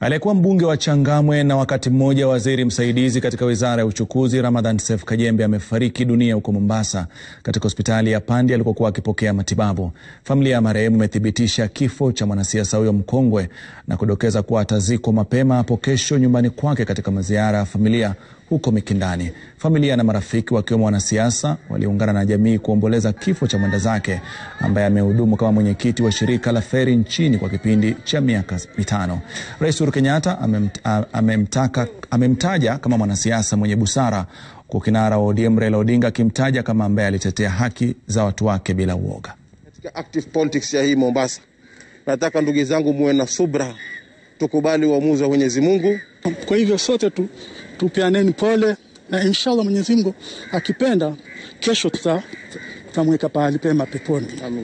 Aliyekuwa mbunge wa Changamwe na wakati mmoja waziri msaidizi katika wizara ya uchukuzi Ramadhan Sef Kajembe amefariki dunia huko Mombasa katika hospitali ya Pandi alikokuwa akipokea matibabu. Familia ya marehemu imethibitisha kifo cha mwanasiasa huyo mkongwe na kudokeza kuwa atazikwa mapema hapo kesho nyumbani kwake katika maziara ya familia huko Mikindani. Familia na marafiki wakiwemo wanasiasa waliungana na jamii kuomboleza kifo cha mwenda zake ambaye amehudumu kama mwenyekiti wa shirika la feri nchini kwa kipindi cha miaka mitano. Rais Uhuru Kenyatta amemtaka amemtaja kama mwanasiasa mwenye busara, huku kinara wa ODM Raila Odinga akimtaja kama ambaye alitetea haki za watu wake bila uoga. Katika active politics ya hii Mombasa, nataka ndugu zangu muwe na subra, tukubali uamuzi wa Mwenyezi Mungu. Kwa hivyo sote tu, tupeaneni pole na inshallah Mwenyezi Mungu akipenda, kesho tutamweka pahali pema peponi.